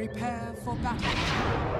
Prepare for battle.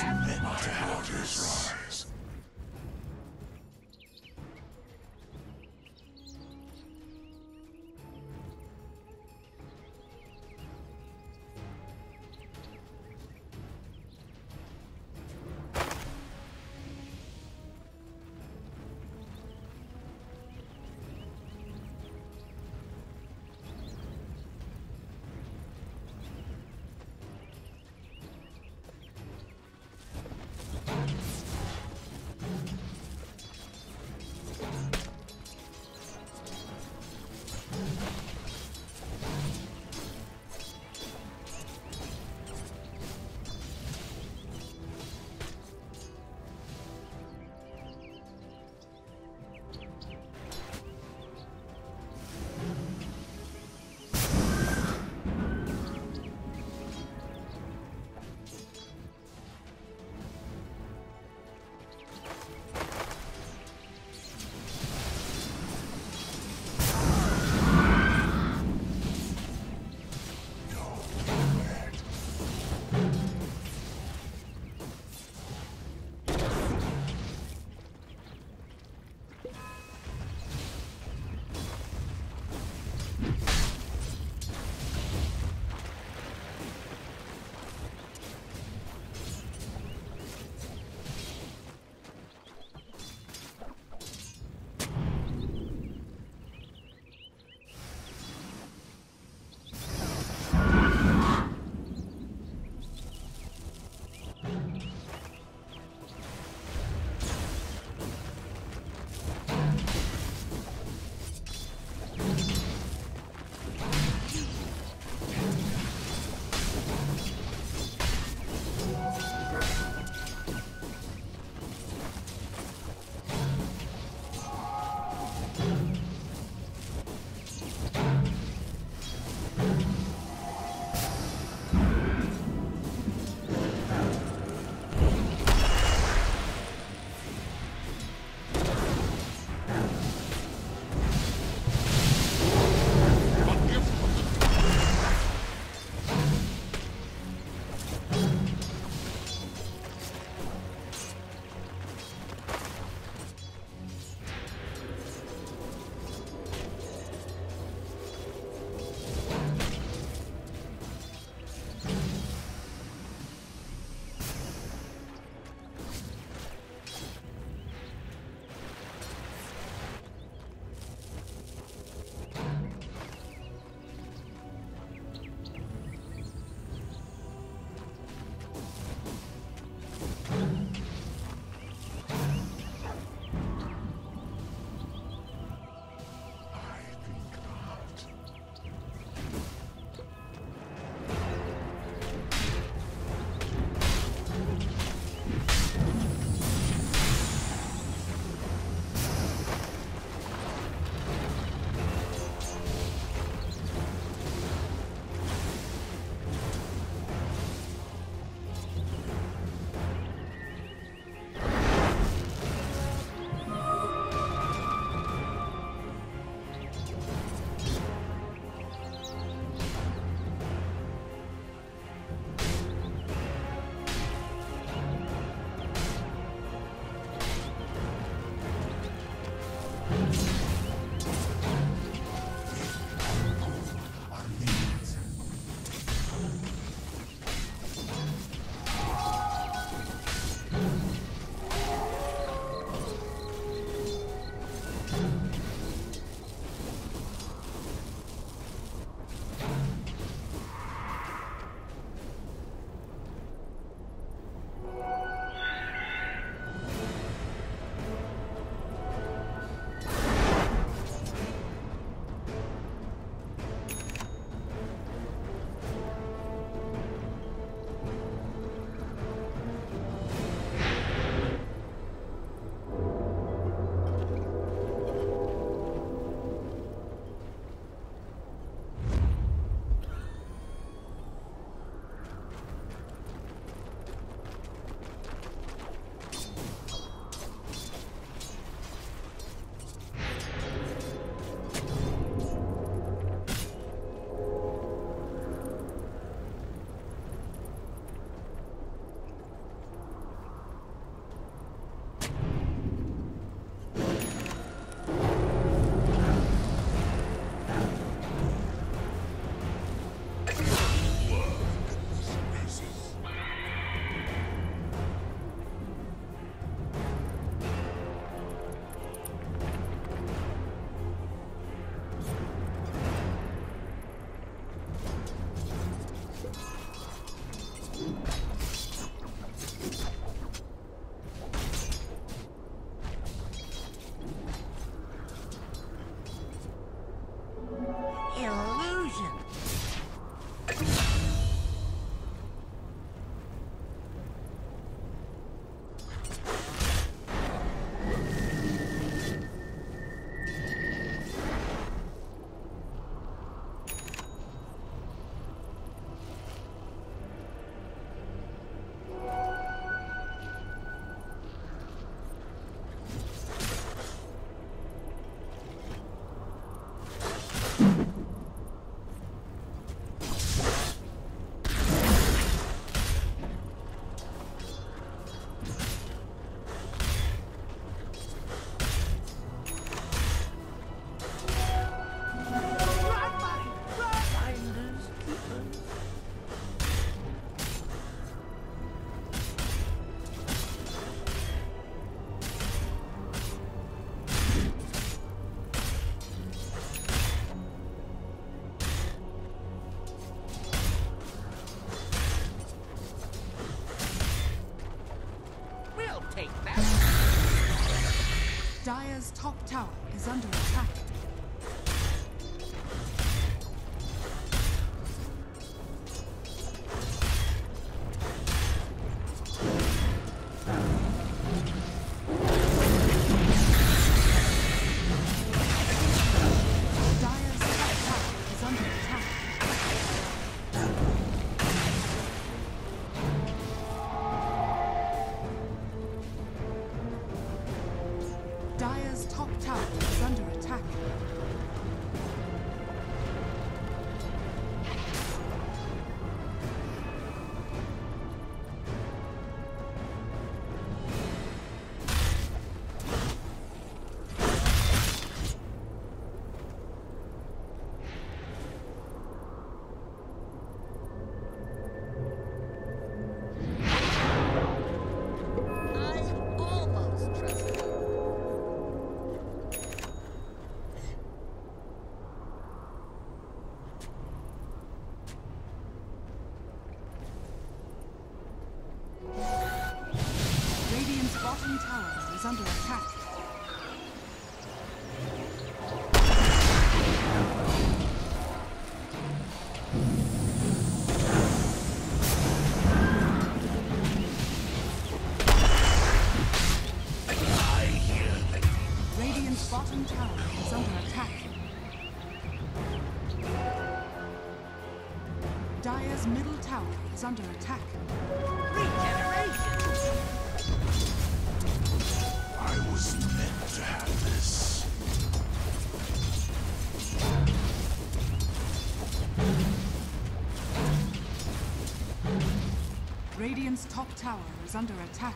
Dire's is under attack. Top tower Dire's middle tower is under attack. Regeneration! I was meant to have this. Radiant's top tower is under attack.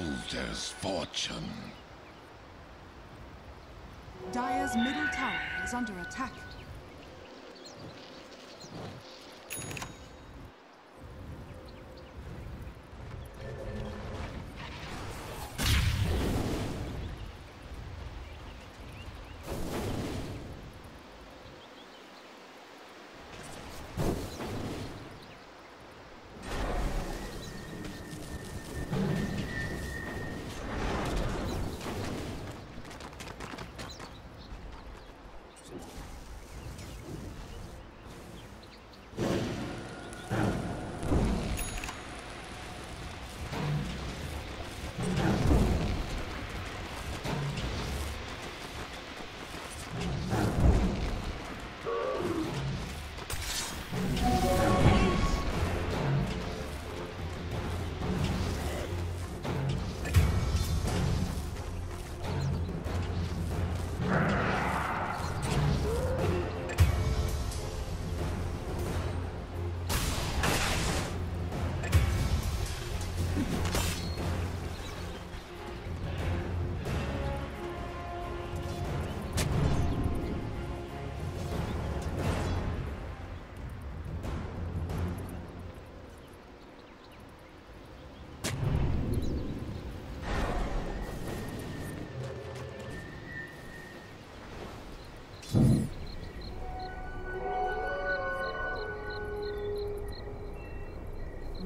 Soldier's fortune. Dire's middle tower is under attack.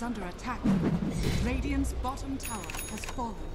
Is under attack. Radiant's bottom tower has fallen.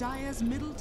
Dire's middle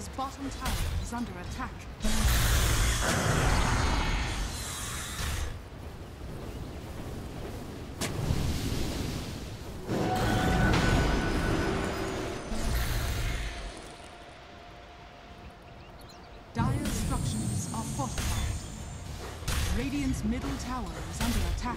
Dire's bottom tower is under attack. Dire's structures are fortified. Radiant's middle tower is under attack.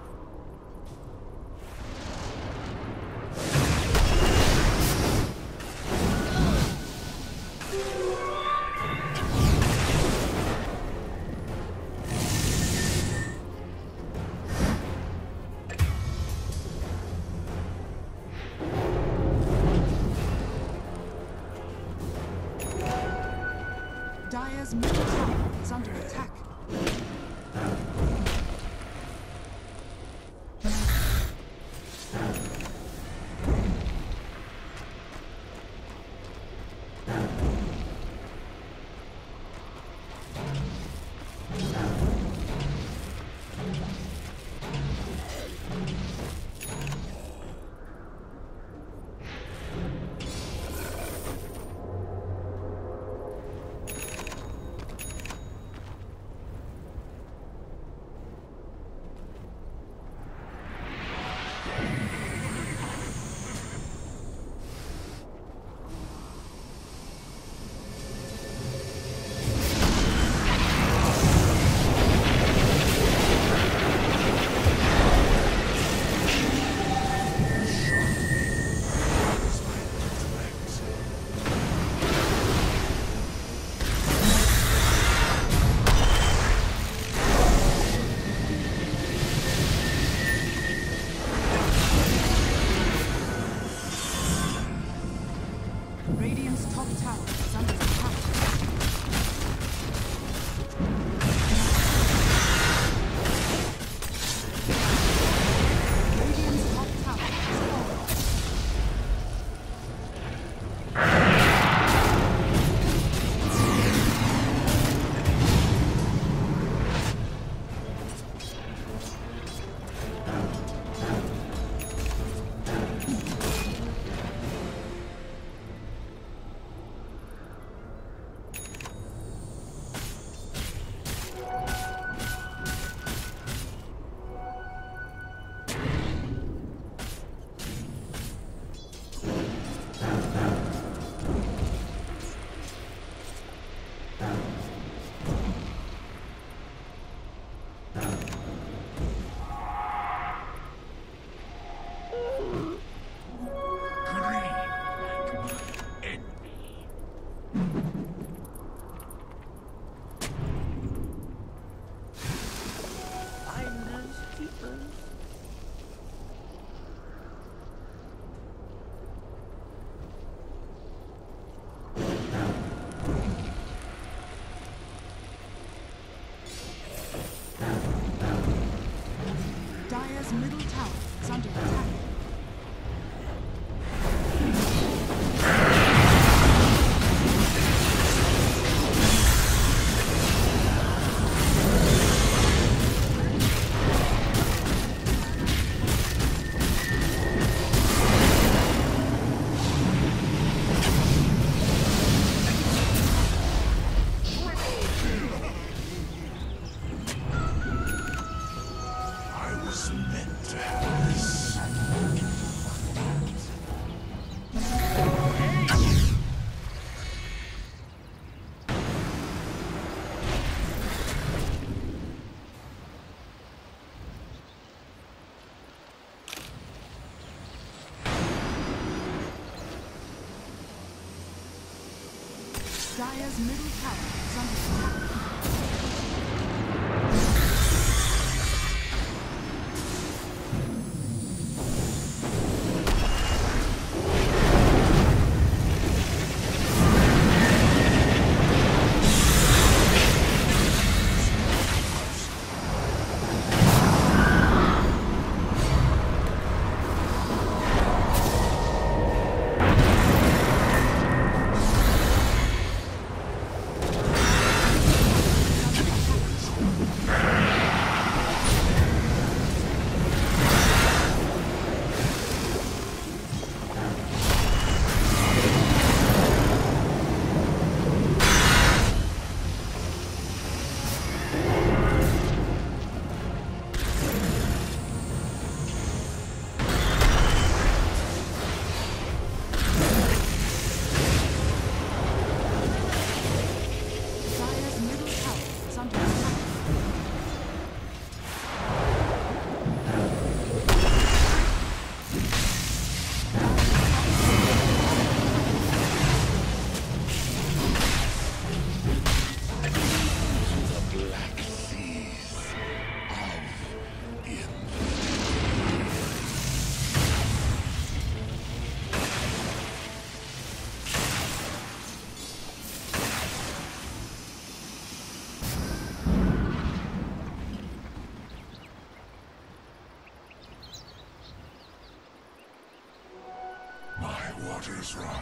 Darkness